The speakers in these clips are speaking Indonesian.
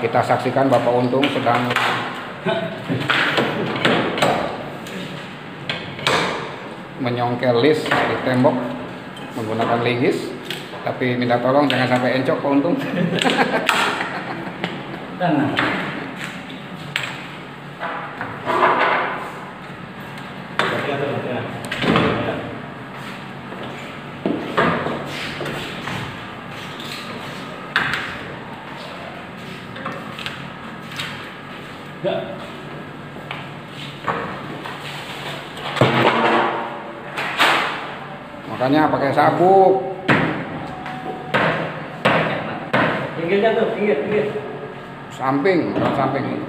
kita saksikan Bapak Untung sedang menyongkel list di tembok menggunakan linggis. Tapi minta tolong jangan sampai encok Pak Untung Enggak. makanya pakai sabuk Pinggir jatuh, pinggir, pinggir. samping samping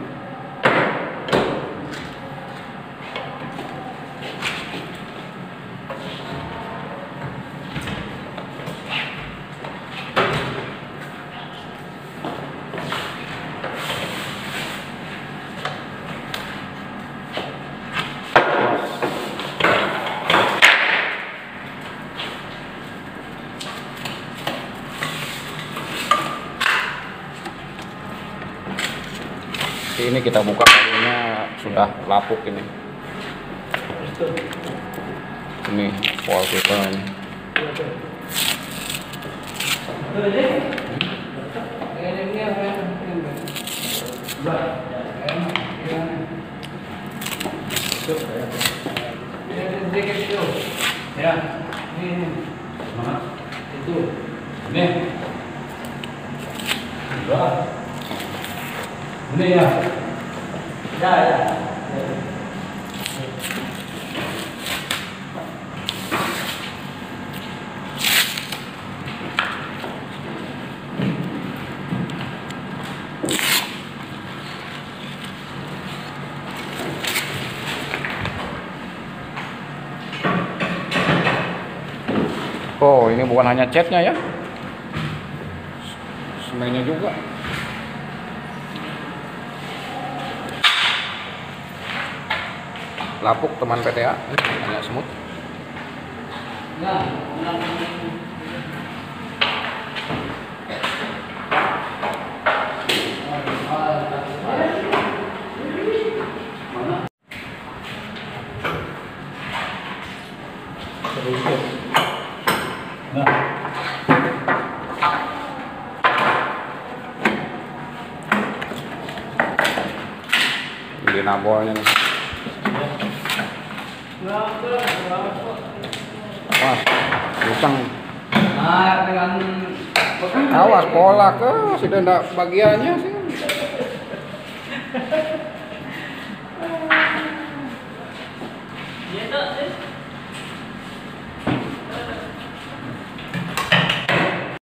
ini kita buka kayunya sudah lapuk ini ini wallpaper ini Ya, ini. Itu. Nih. Ini ya. Ya, ya. oh ini bukan hanya catnya ya semennya juga lapuk teman PTA hanya semut di nabolnya nih wah Nah, dengan awas pola ke sudah enggak bagiannya sih. Ya, tak.